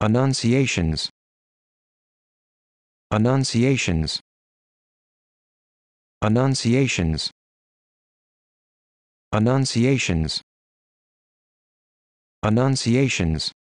Annunciations. Annunciations. Annunciations. Annunciations. Annunciations.